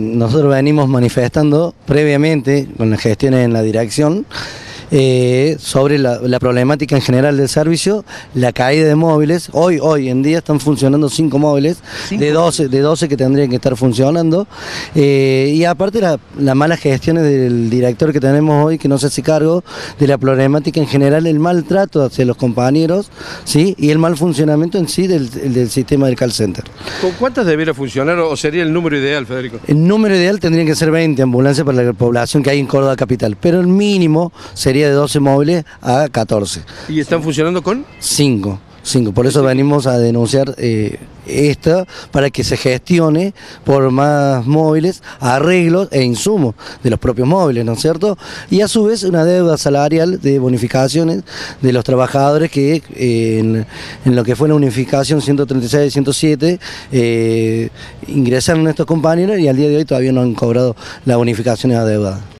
Nosotros venimos manifestando previamente con las gestiones en la dirección eh, sobre la, problemática en general del servicio, la caída de móviles. Hoy, hoy en día están funcionando cinco móviles de 12, de 12 que tendrían que estar funcionando. Eh, y aparte la, las malas gestiones del director que tenemos hoy, que no se hace cargo de la problemática en general, el maltrato hacia los compañeros ¿sí? y el mal funcionamiento en sí del, del sistema del call center. ¿Con cuántas debiera funcionar o sería el número ideal, Federico? El número ideal tendría que ser 20 ambulancias para la población que hay en Córdoba Capital, pero el mínimo sería de 12 móviles a 14. ¿Y están funcionando con? 5. 5. Por eso venimos a denunciar eh, esto para que se gestione por más móviles, arreglos e insumos de los propios móviles, ¿no es cierto? Y a su vez una deuda salarial de bonificaciones de los trabajadores que eh, en, lo que fue la unificación 136 y 107 eh, ingresaron estos compañeros y al día de hoy todavía no han cobrado las bonificaciones adeudadas.